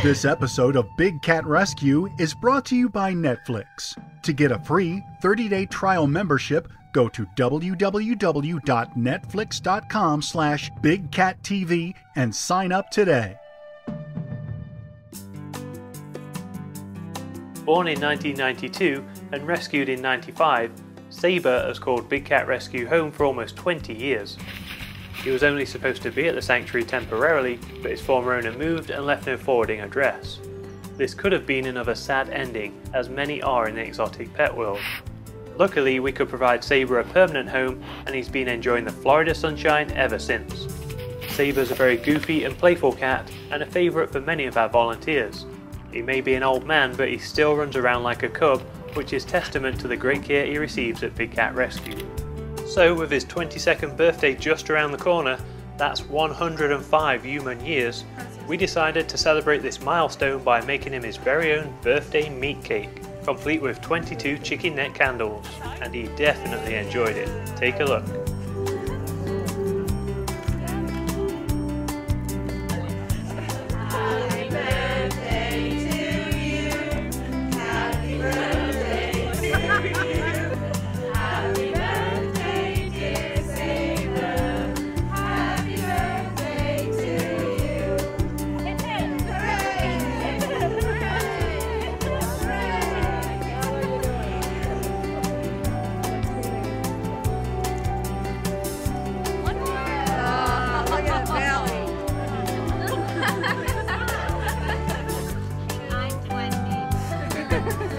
This episode of Big Cat Rescue is brought to you by Netflix. To get a free 30-day trial membership, go to www.netflix.com slash bigcattv and sign up today. Born in 1992 and rescued in 95, Sabre has called Big Cat Rescue home for almost 20 years. He was only supposed to be at the sanctuary temporarily, but his former owner moved and left no forwarding address. This could have been another sad ending, as many are in the exotic pet world. Luckily, we could provide Sabre a permanent home, and he's been enjoying the Florida sunshine ever since. Sabre's a very goofy and playful cat, and a favourite for many of our volunteers. He may be an old man, but he still runs around like a cub, which is testament to the great care he receives at Big Cat Rescue. So, with his 22nd birthday just around the corner, that's 105 human years, we decided to celebrate this milestone by making him his very own birthday meat cake, complete with 22 chicken neck candles, and he definitely enjoyed it. Take a look. Yeah.